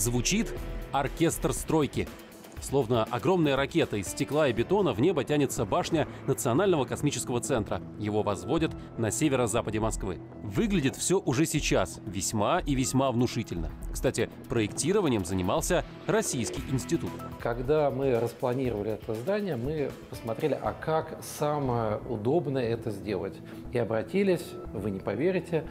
Звучит оркестр стройки. Словно огромная ракета из стекла и бетона в небо тянется башня Национального космического центра. Его возводят на северо-западе Москвы. Выглядит все уже сейчас весьма и весьма внушительно. Кстати, проектированием занимался Российский институт. Когда мы распланировали это здание, мы посмотрели, а как самое удобное это сделать. И обратились, вы не поверите,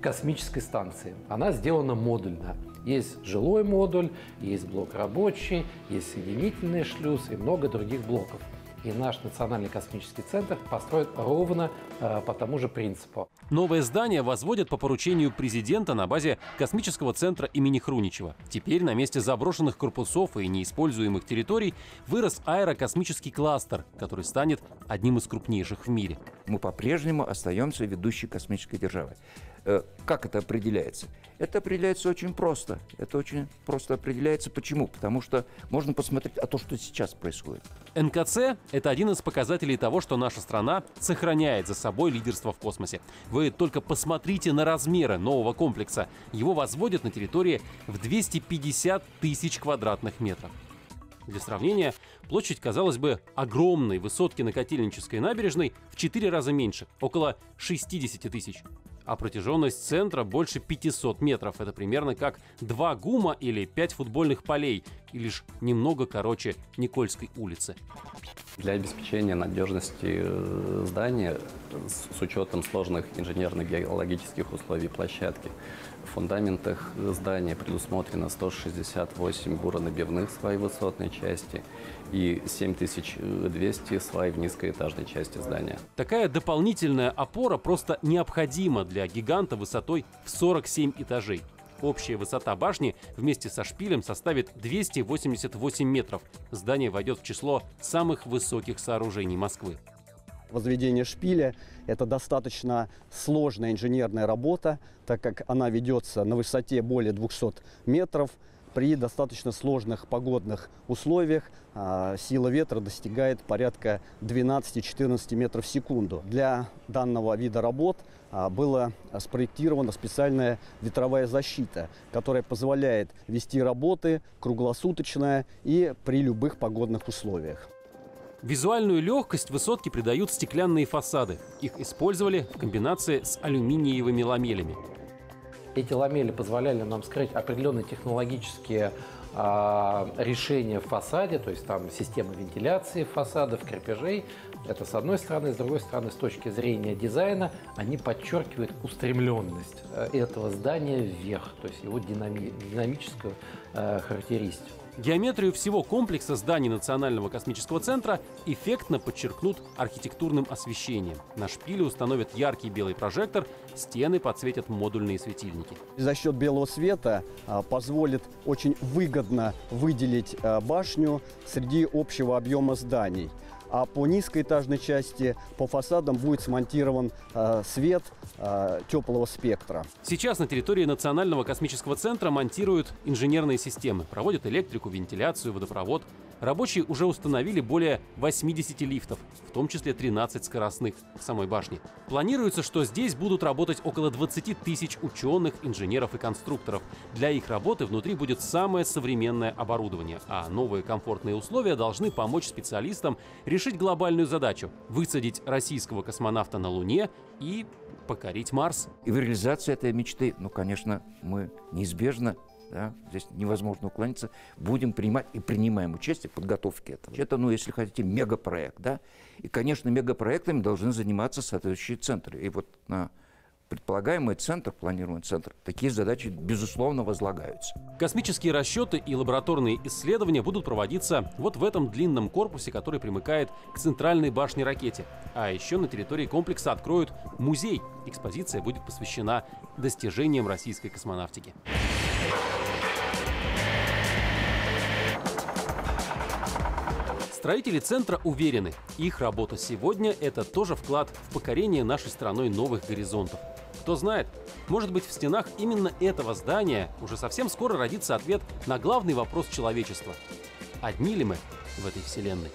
к космической станции. Она сделана модульно. Есть жилой модуль, есть блок рабочий, есть соединительный шлюз и много других блоков. И наш Национальный космический центр построен ровно э, по тому же принципу. Новое здание возводят по поручению президента на базе космического центра имени Хруничева. Теперь на месте заброшенных корпусов и неиспользуемых территорий вырос аэрокосмический кластер, который станет одним из крупнейших в мире. Мы по-прежнему остаемся ведущей космической державой. Э, как это определяется? Это определяется очень просто. Это очень просто определяется. Почему? Потому что можно посмотреть, а то, что сейчас происходит. НКЦ – это один из показателей того, что наша страна сохраняет за собой лидерство в космосе. Вы только посмотрите на размеры нового комплекса. Его возводят на территории в 250 тысяч квадратных метров. Для сравнения, площадь, казалось бы, огромной высотки на Котельнической набережной в 4 раза меньше – около 60 тысяч а протяженность центра больше 500 метров. Это примерно как два ГУМа или пять футбольных полей, и лишь немного короче Никольской улицы. Для обеспечения надежности э, здания с учетом сложных инженерно-геологических условий площадки фундаментах здания предусмотрено 168 буронабивных свай высотной части и 7200 свай в низкоэтажной части здания. Такая дополнительная опора просто необходима для гиганта высотой в 47 этажей. Общая высота башни вместе со шпилем составит 288 метров. Здание войдет в число самых высоких сооружений Москвы. Возведение шпиля – это достаточно сложная инженерная работа, так как она ведется на высоте более 200 метров – при достаточно сложных погодных условиях а, сила ветра достигает порядка 12-14 метров в секунду. Для данного вида работ а, была спроектирована специальная ветровая защита, которая позволяет вести работы круглосуточно и при любых погодных условиях. Визуальную легкость высотки придают стеклянные фасады. Их использовали в комбинации с алюминиевыми ламелями. Эти ламели позволяли нам скрыть определенные технологические а, решения в фасаде, то есть там система вентиляции фасадов, крепежей. Это с одной стороны, с другой стороны, с точки зрения дизайна, они подчеркивают устремленность э, этого здания вверх, то есть его динами динамическую э, характеристику. Геометрию всего комплекса зданий Национального космического центра эффектно подчеркнут архитектурным освещением. На шпиле установят яркий белый прожектор, стены подсветят модульные светильники. За счет белого света а, позволит очень выгодно выделить а, башню среди общего объема зданий а по низкоэтажной части по фасадам будет смонтирован э, свет э, теплого спектра. Сейчас на территории Национального космического центра монтируют инженерные системы, проводят электрику, вентиляцию, водопровод. Рабочие уже установили более 80 лифтов, в том числе 13 скоростных в самой башне. Планируется, что здесь будут работать около 20 тысяч ученых, инженеров и конструкторов. Для их работы внутри будет самое современное оборудование, а новые комфортные условия должны помочь специалистам решить глобальную задачу – высадить российского космонавта на Луне и покорить Марс. И в реализации этой мечты, ну, конечно, мы неизбежно да, здесь невозможно уклониться, будем принимать и принимаем участие в подготовке этого. Это, ну, если хотите, мегапроект, да, и, конечно, мегапроектами должны заниматься соответствующие центры. И вот на предполагаемый центр, планируемый центр, такие задачи, безусловно, возлагаются. Космические расчеты и лабораторные исследования будут проводиться вот в этом длинном корпусе, который примыкает к центральной башне ракете. А еще на территории комплекса откроют музей. Экспозиция будет посвящена достижениям российской космонавтики. Строители центра уверены, их работа сегодня – это тоже вклад в покорение нашей страной новых горизонтов. Кто знает, может быть в стенах именно этого здания уже совсем скоро родится ответ на главный вопрос человечества. Одни ли мы в этой вселенной?